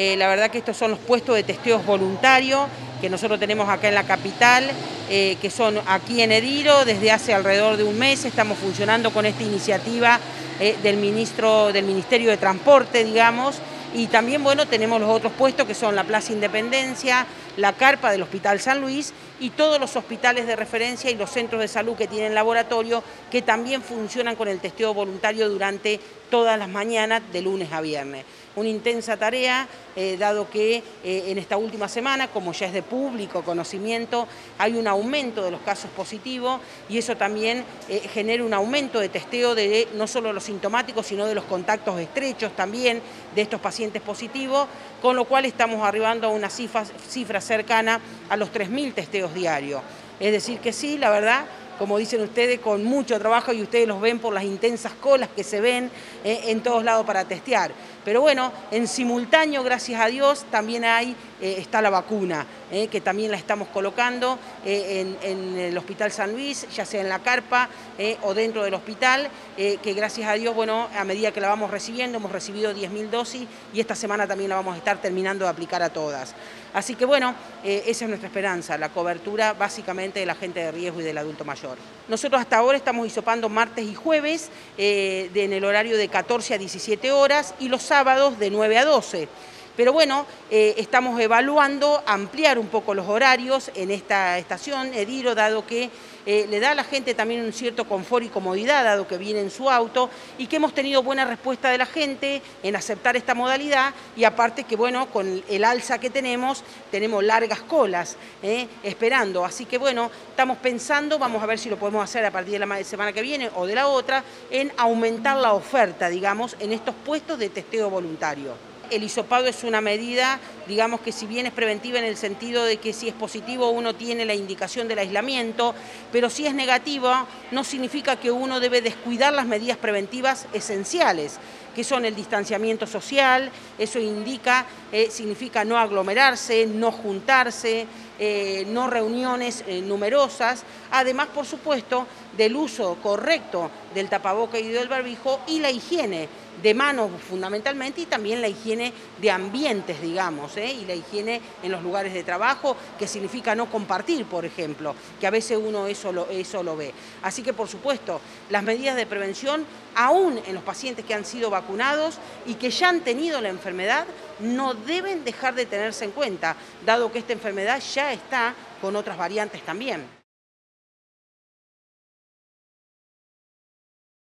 Eh, la verdad que estos son los puestos de testeos voluntarios que nosotros tenemos acá en la capital, eh, que son aquí en Ediro, desde hace alrededor de un mes estamos funcionando con esta iniciativa eh, del, ministro, del Ministerio de Transporte, digamos, y también, bueno, tenemos los otros puestos que son la Plaza Independencia, la carpa del Hospital San Luis y todos los hospitales de referencia y los centros de salud que tienen laboratorio que también funcionan con el testeo voluntario durante todas las mañanas de lunes a viernes. Una intensa tarea, eh, dado que eh, en esta última semana, como ya es de público conocimiento, hay un aumento de los casos positivos y eso también eh, genera un aumento de testeo de no solo los sintomáticos, sino de los contactos estrechos también de estos pacientes positivos, con lo cual estamos arribando a una cifra, cifra cercana a los 3.000 testeos diarios. Es decir que sí, la verdad, como dicen ustedes, con mucho trabajo y ustedes los ven por las intensas colas que se ven eh, en todos lados para testear. Pero bueno, en simultáneo, gracias a Dios, también hay, eh, está la vacuna, eh, que también la estamos colocando en, en, el Hospital San Luis, ya sea en la carpa o dentro del hospital, que gracias a Dios, bueno, a medida que la vamos recibiendo, hemos recibido 10.000 dosis y esta semana también la vamos a estar terminando de aplicar a todas. Así que bueno, esa es nuestra esperanza, la cobertura básicamente de la gente de riesgo y del adulto mayor. Nosotros hasta ahora estamos hisopando martes y jueves eh, en el horario de 14 a 17 horas y los sábados de 9 a 12. Pero bueno, eh, estamos evaluando ampliar un poco los horarios en esta estación, Ediro, dado que eh, le da a la gente también un cierto confort y comodidad, dado que viene en su auto, y que hemos tenido buena respuesta de la gente en aceptar esta modalidad, y aparte que bueno, con el alza que tenemos, tenemos largas colas eh, esperando. Así que bueno, estamos pensando, vamos a ver si lo podemos hacer a partir de la semana que viene o de la otra, en aumentar la oferta, digamos, en estos puestos de testeo voluntario el hisopado es una medida, digamos que si bien es preventiva en el sentido de que si es positivo uno tiene la indicación del aislamiento, pero si es negativa no significa que uno debe descuidar las medidas preventivas esenciales, que son el distanciamiento social, eso indica, eh, significa no aglomerarse, no juntarse, eh, no reuniones eh, numerosas, además, por supuesto, del uso correcto del tapaboca y del barbijo y la higiene de manos fundamentalmente y también la higiene de ambientes, digamos, ¿eh? y la higiene en los lugares de trabajo, que significa no compartir, por ejemplo, que a veces uno eso eso lo ve. Así que, por supuesto, las medidas de prevención, aún en los pacientes que han sido vacunados y que ya han tenido la enfermedad, no deben dejar de tenerse en cuenta, dado que esta enfermedad ya está con otras variantes también.